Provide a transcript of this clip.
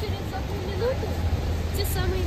через одну минуту те самые